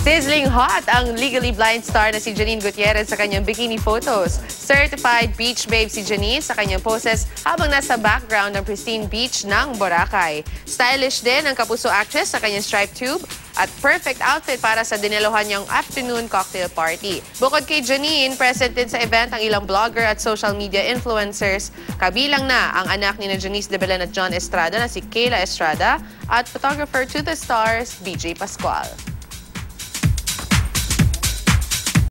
Sizzling hot ang legally blind star na si Janine Gutierrez sa kanyang bikini photos. Certified beach babe si Janine sa kanyang poses habang nasa background ng pristine beach ng Boracay. Stylish din ang kapuso actress sa kanyang striped tube at perfect outfit para sa diniluhan niyang afternoon cocktail party. Bukod kay Janine, present din sa event ang ilang blogger at social media influencers. Kabilang na ang anak ni na Janice de Belen at John Estrada na si Kayla Estrada at photographer to the stars, BJ Pascual.